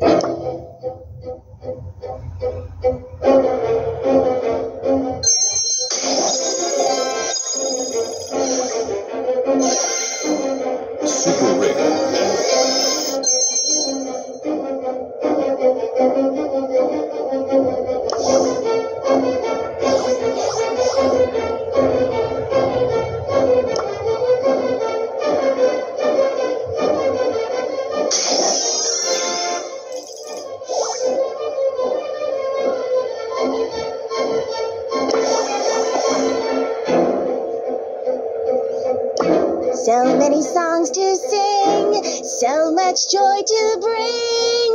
you. So many songs to sing, so much joy to bring.